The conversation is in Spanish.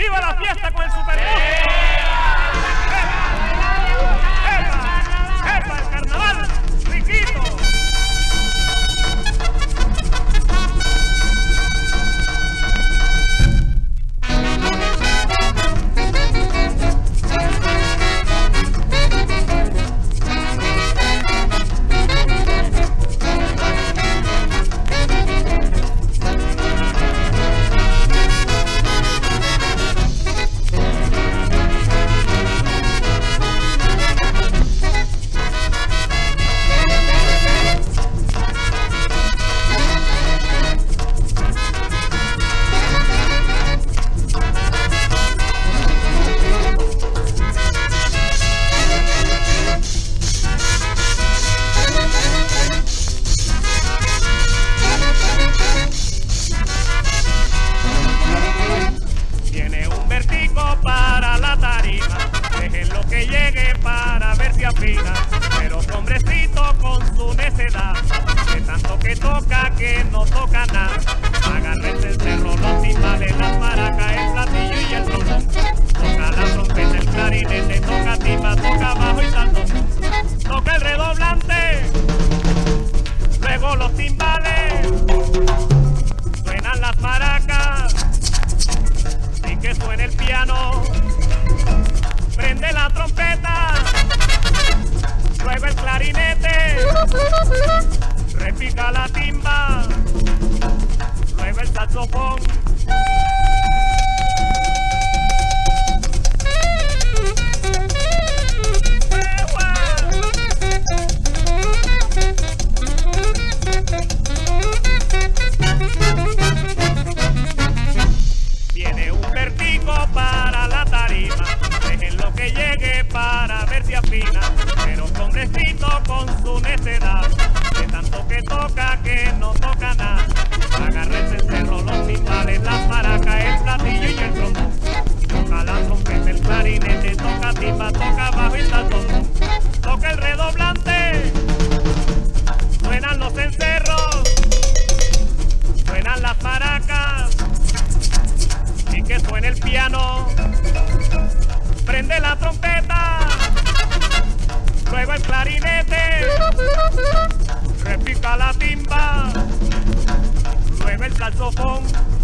¡Viva la fiesta con el Superboc! Repica la timba, luego el saxofón. Viene un vertigo para la tarima, déjenlo que llegue para ver si afina, pero hombrecito con su necedad, toca que no toca nada. Agárrense el cerro, los timbales, las maracas, el platillo y el trombón. Toca la trompeta, el clarinete, toca timba, toca bajo y saltón. Toca el redoblante, suenan los encerros, suenan las maracas y que suene el piano. Prende la trompeta, luego el clarinete, repica la timba, luego el saxofón.